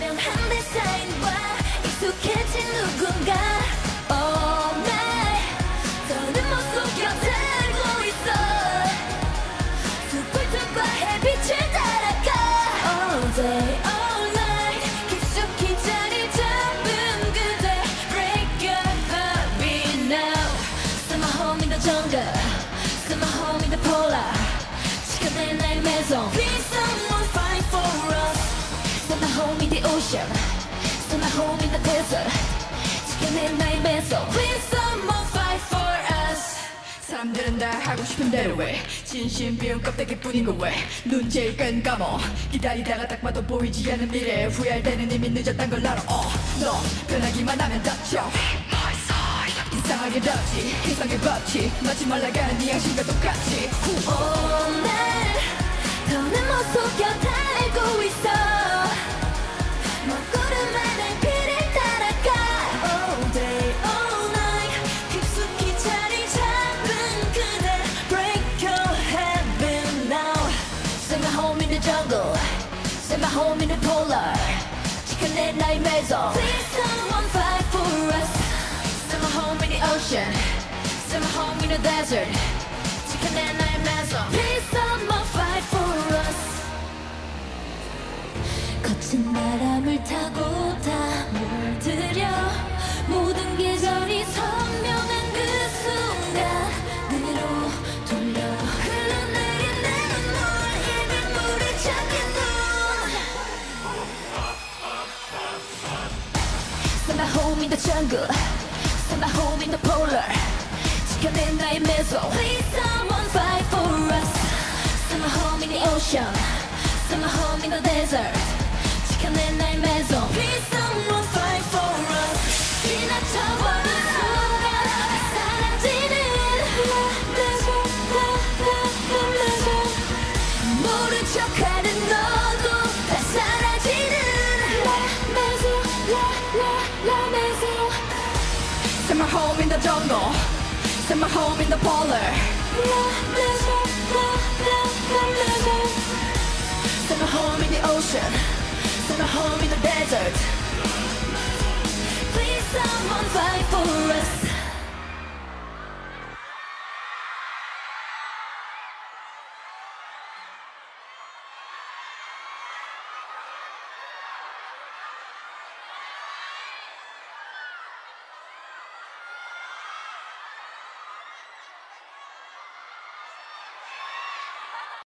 Yeah. Summer home in the ocean Summer home in the desert 시간의 나의 maison Please someone fight for us. 사람들은 다 하고 싶은 대로 해. 진심 비운 껍데기뿐인 거왜눈 제일 끈 감어. 기다리다가 딱 봐도 보이지 않는 미래 후회할 때는 이미 늦었단 걸 알아. 어, 너 변하기만 하면 닥쳐. 이상하게 덥지. 이상하게 법치 마치 말라가는 네 양심과 똑같이. All night home in the polar 지켜내 나의 maison Please someone fight for us Send my home in the ocean Send my home in the desert 지켜내 나의 maison Please someone fight for us 거친 바람을 타고 Send my home in the jungle. Send my home in the polar. 지켜낸 나의 maison. Please someone fight for us. Send my home in the ocean. Send my home in the desert. 지켜낸 나의 maison. Please someone fight for us. 지나쳐버린 순간 사라지는. 모른 척하는 넌 Send my home in the jungle. Send my home in the polar